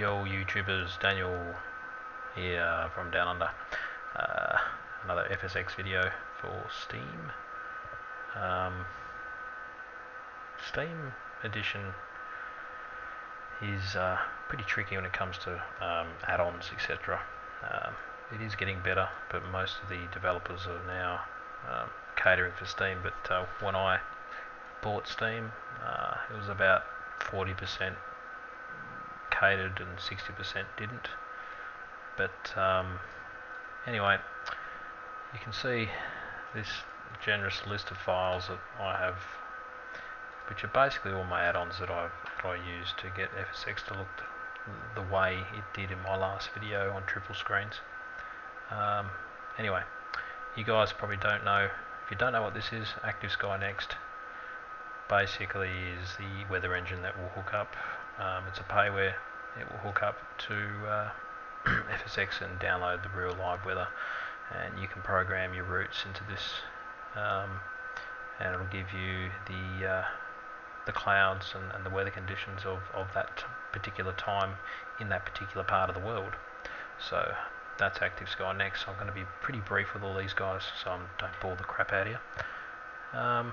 Yo YouTubers, Daniel here from Down Under. Uh, another FSX video for Steam. Um, Steam Edition is uh, pretty tricky when it comes to um, add-ons, etc. Um, it is getting better, but most of the developers are now um, catering for Steam. But uh, when I bought Steam, uh, it was about 40% and 60% didn't. But um, anyway, you can see this generous list of files that I have, which are basically all my add-ons that I've that I used to get FSX to look the, the way it did in my last video on triple screens. Um, anyway, you guys probably don't know. If you don't know what this is, Active Sky Next basically is the weather engine that will hook up. Um, it's a payware. It will hook up to uh, FSX and download the real live weather, and you can program your routes into this, um, and it'll give you the uh, the clouds and, and, the weather conditions of, of that particular time in that particular part of the world. So that's Active Sky Next. I'm going to be pretty brief with all these guys, so I don't bore the crap out of you. Um,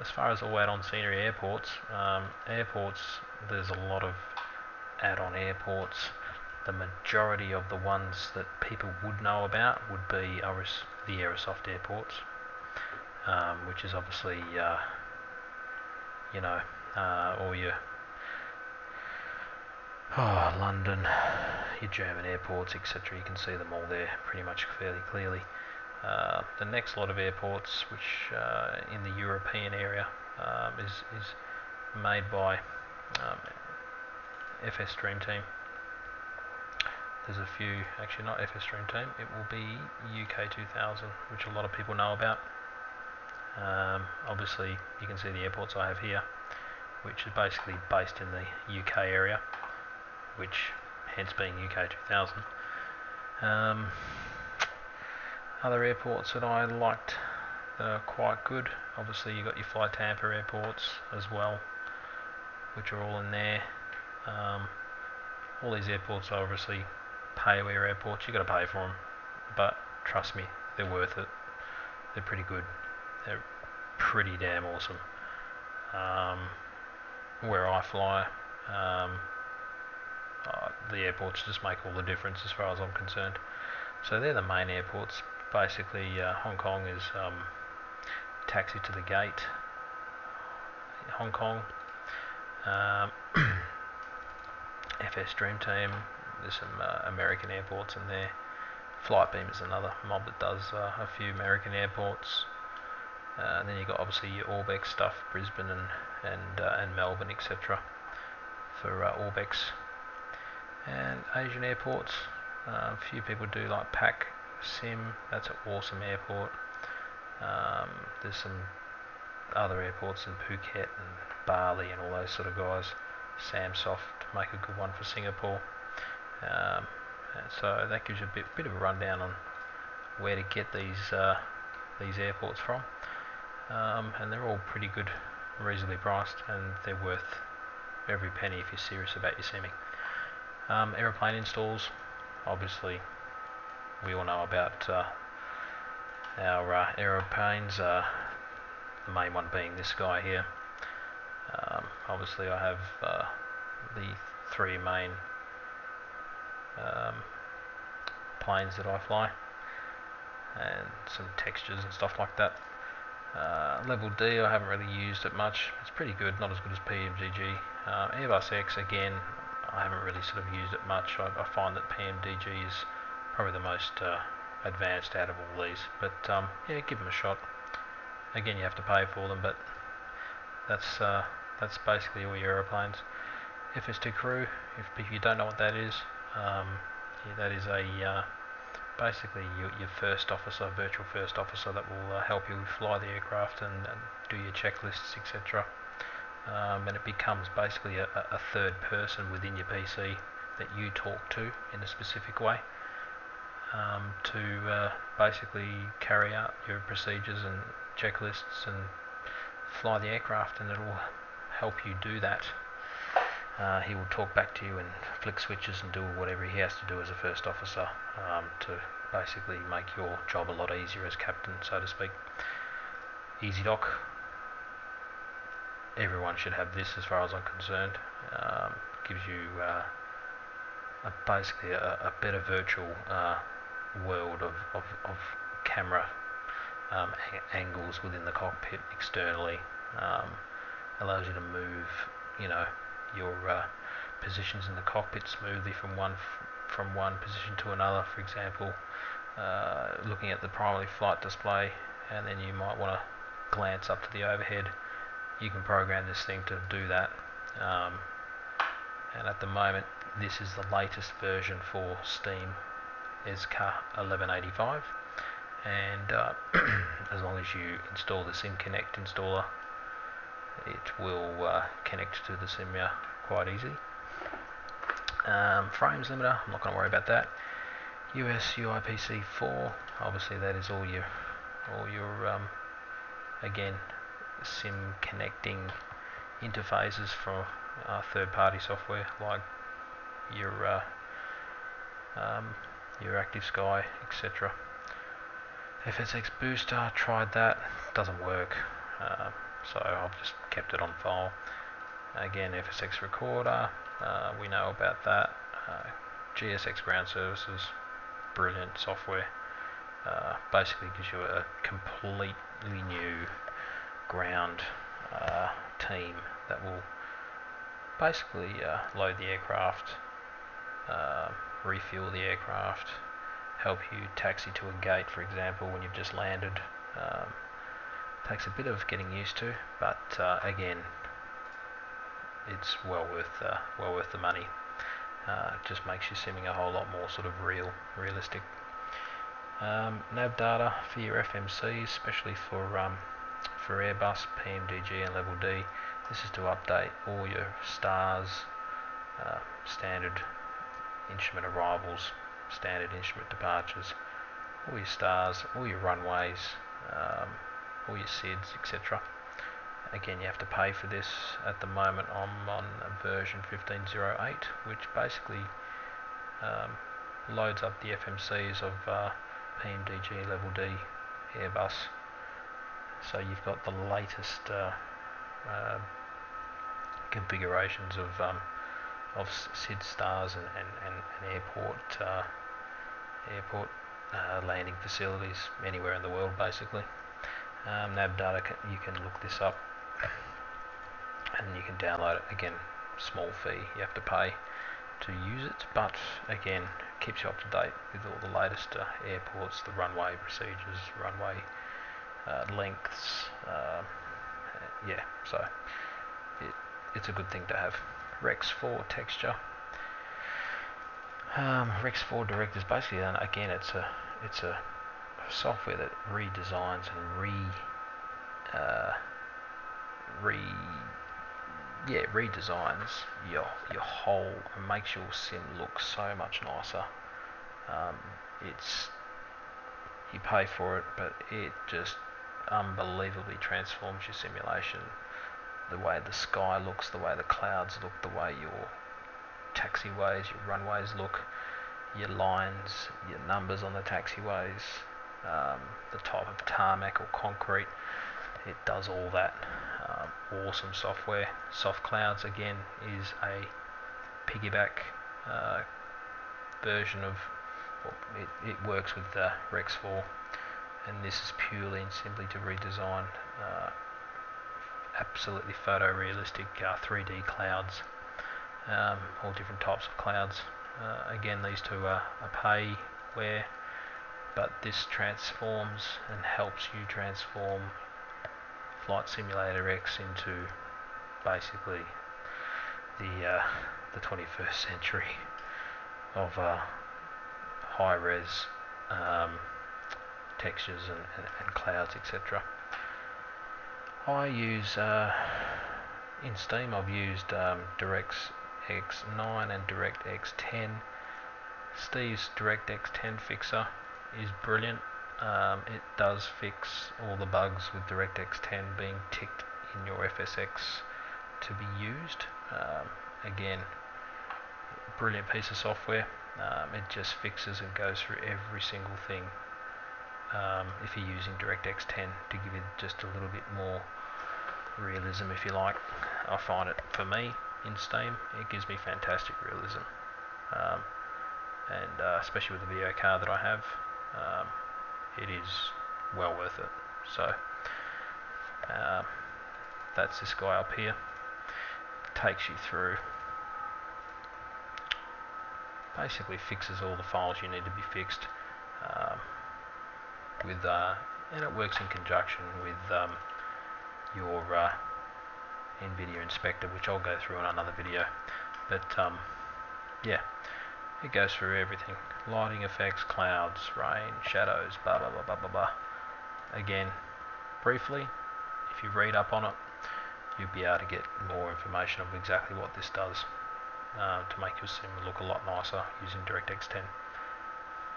as far as all add-on scenery airports, um, airports, there's a lot of add-on airports. The majority of the ones that people would know about would be the Aerosoft airports, um, which is obviously, uh, you know, uh, all your oh, London, your German airports, etc. You can see them all there pretty much fairly clearly. Uh, the next lot of airports, which uh, in the European area, um, is, is made by um, FS Dream Team. There's a few, actually not FS Dream Team, it will be UK 2000, which a lot of people know about. Um, obviously, you can see the airports I have here, which is basically based in the UK area, which hence being UK 2000. Um, other airports that I liked that are quite good, obviously you've got your FlyTampa airports as well, which are all in there. Um, all these airports are obviously payware airports. You've got to pay for them, but trust me, they're worth it. They're pretty good. They're pretty damn awesome. Um, where I fly, um, uh, the airports just make all the difference as far as I'm concerned. So they're the main airports. Basically, uh, Hong Kong is um, taxi to the gate. Hong Kong. FS Dream Team. There's some uh, American airports in there. Flightbeam is another mob that does uh, a few American airports. Uh, and then you've got obviously your Orbx stuff, Brisbane and and, uh, and Melbourne, etc. for uh, Orbx. And Asian airports, uh, a few people do like Pac Sim. That's an awesome airport. Um, there's some other airports in Phuket and Bali and all those sort of guys. Samsoft make a good one for Singapore. Um, so that gives you a bit, bit of a rundown on where to get these uh, these airports from. Um, and they're all pretty good, reasonably priced, and they're worth every penny if you're serious about your simming. Um, aeroplane installs, obviously, we all know about uh, our uh, aeroplanes. Uh, the main one being this guy here. Um, obviously, I have uh, the three main um, planes that I fly and some textures and stuff like that. Uh, level D I haven't really used it much. It's pretty good, not as good as PMDG. Uh, Airbus X again, I haven't really sort of used it much. I, I find that PMDG is probably the most uh, advanced out of all these. But um, yeah, give them a shot. Again, you have to pay for them, but that's uh, that's basically all your aeroplanes. FS2Crew, if, if you don't know what that is, um, yeah, that is a uh, basically your, your, first officer, virtual first officer that will uh, help you fly the aircraft and, and do your checklists, etc. Um, and it becomes basically a, a, third person within your PC that you talk to in a specific way um, to uh, basically carry out your procedures and checklists and fly the aircraft and it will help you do that Uh, he will talk back to you and flick switches and do whatever he has to do as a first officer um, to basically make your job a lot easier as captain, so to speak. EZdok. Everyone should have this as far as I'm concerned. Um, gives you uh, a basically a, a, better virtual uh, world of, of, of camera um, angles within the cockpit externally. Um, allows you to move, you know, your uh, positions in the cockpit smoothly from one from one position to another. For example, uh, looking at the primary flight display, and then you might want to glance up to the overhead. You can program this thing to do that. Um, and at the moment, this is the latest version for Steam SCA 1185 and uh, as long as you install the SimConnect installer it will uh, connect to the Simya quite easily. Um, frames limiter, I'm not going to worry about that. FSUIPC 4, obviously that is all your, all your um, again, sim connecting interfaces for uh, third-party software like your uh, um, your Active Sky, etc. FSX Booster, tried that, doesn't work. Uh, so I've just kept it on file. Again, FSX Recorder, uh, we know about that. Uh, GSX Ground Services, brilliant software. Uh, basically gives you a completely new ground uh, team that will basically uh, load the aircraft, refuel the aircraft, help you taxi to a gate, for example, when you've just landed. Um, takes a bit of getting used to, but uh, again, it's well worth uh, well worth the money. Uh, it just makes you simming a whole lot more sort of real, realistic. Um, nav data for your FMCs, especially for um, for Airbus, PMDG, and Level D. This is to update all your stars, uh, standard instrument arrivals, standard instrument departures, all your stars, all your runways. Um, all your SIDs, etc. Again, you have to pay for this. At the moment, I'm on version 15.08, which basically um, loads up the FMCs of uh, PMDG Level D Airbus. So you've got the latest uh, uh, configurations of um, of SID stars and, and, and, and airport uh, airport uh, landing facilities anywhere in the world, basically. Um, nav data you can look this up and you can download it. Again small fee you have to pay to use it but again keeps you up to date with all the latest uh, airports the runway procedures runway uh, lengths uh, yeah so it, it's a good thing to have Rex 4 texture um, Rex 4 Direct is basically again it's a it's a software that redesigns and re uh, re yeah redesigns your your whole and makes your sim look so much nicer. Um, it's you pay for it, but it just unbelievably transforms your simulation. The way the sky looks, the way the clouds look, the way your taxiways, your runways look, your lines, your numbers on the taxiways, um, the type of tarmac or concrete. It does all that. Um, awesome software. Soft Clouds again is a piggyback uh, version of. Well, it, it works with the Rex 4, and this is purely and simply to redesign uh, absolutely photorealistic uh, 3D clouds, um, all different types of clouds. Uh, again, these two are, are pay where but this transforms and helps you transform Flight Simulator X into basically the uh, the 21st century of uh, high res um, textures and, and, and clouds etc. I use uh, in Steam I've used um, DirectX 9 and DirectX 10 Steve's DirectX 10 fixer is brilliant. Um, it does fix all the bugs with DirectX 10 being ticked in your FSX to be used. Um, again, brilliant piece of software. Um, it just fixes and goes through every single thing. Um, if you're using DirectX 10 to give you just a little bit more realism, if you like, I find it for me in Steam, it gives me fantastic realism. Um, and uh, especially with the video card that I have, um, it is well worth it. So uh, that's this guy up here. Takes you through. Basically fixes all the files you need to be fixed. Um, with uh, and it works in conjunction with um, your uh, NVIDIA Inspector, which I'll go through in another video. But um, yeah, it goes through everything. Lighting effects, clouds, rain, shadows, blah blah blah blah blah blah. Again, briefly, if you read up on it, you'll be able to get more information of exactly what this does uh, to make your sim look a lot nicer using DirectX 10.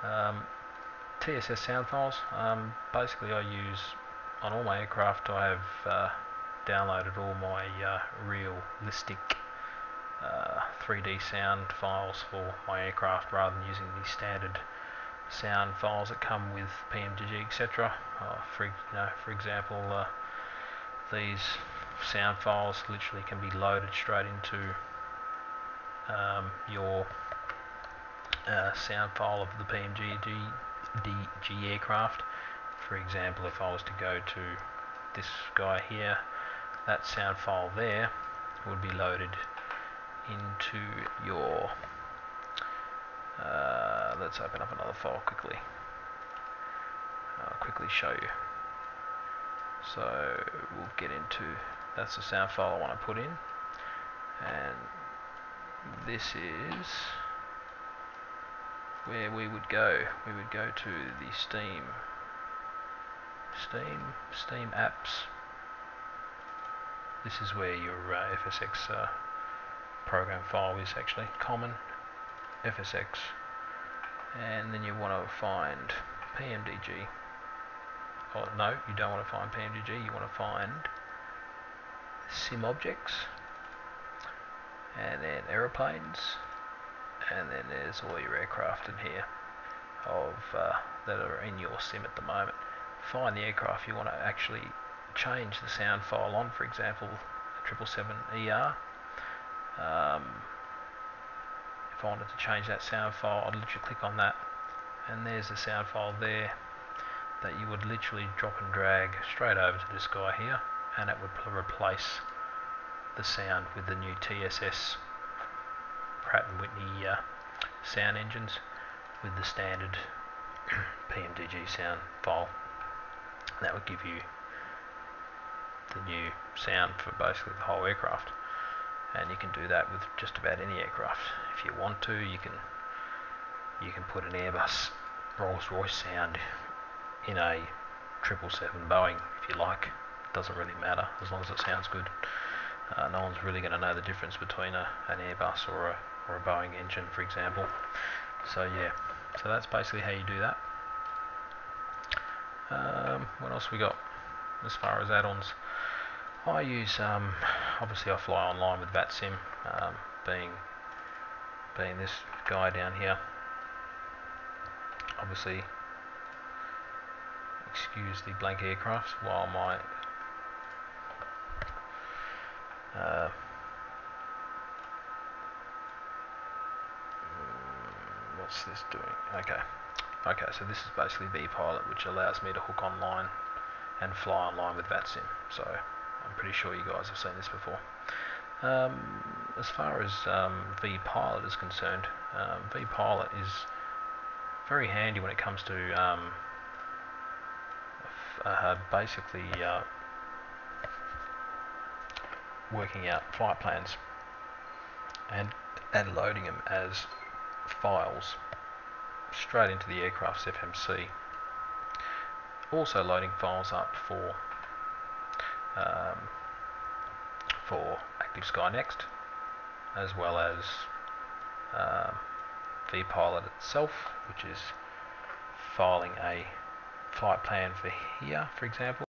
Um, TSS sound files, um, basically I use on all my aircraft I have uh, downloaded all my uh, realistic uh, 3D sound files for my aircraft rather than using the standard sound files that come with PMDG etc. Uh, for you know, for example, uh, these sound files literally can be loaded straight into um, your uh, sound file of the PMDG DG aircraft. For example, if I was to go to this guy here, that sound file there would be loaded into your uh, let's open up another file quickly. I'll quickly show you. So we'll get into that's the sound file I want to put in. And this is where we would go. We would go to the Steam Steam Steam apps. This is where your uh, FSX uh, program file is actually common. FSX and then you want to find PMDG oh no you don't want to find PMDG you want to find sim objects. And then aeroplanes and then there's all your aircraft in here of uh, that are in your sim at the moment. Find the aircraft you want to actually change the sound file on, for example, 777ER. Um, if I wanted to change that sound file, I'd literally click on that, and there's the sound file there that you would literally drop and drag straight over to this guy here, and it would replace the sound with the new TSS Pratt & Whitney uh, sound engines with the standard PMDG sound file. That would give you the new sound for basically the whole aircraft. And you can do that with just about any aircraft. If you want to you can you can put an Airbus Rolls-Royce sound in a 777 Boeing if you like. It doesn't really matter as long as it sounds good. Uh, no one's really going to know the difference between a, an Airbus or a, or a Boeing engine for example. So yeah. So that's basically how you do that. Um, what else we got as far as add-ons? I use, um, obviously I fly online with VATSIM, um, being, being this guy down here. Obviously, excuse the blank aircraft while my uh, what's this doing? Okay. Okay, so this is basically vPilot, which allows me to hook online and fly online with VATSIM. So I'm pretty sure you guys have seen this before. Um, as far as um, vPilot is concerned, um, vPilot is very handy when it comes to um, uh, basically uh, working out flight plans and and loading them as files straight into the aircraft's FMC. Also loading files up for um, for Active Sky Next, as well as um, vPilot itself, which is filing a flight plan for here, for example.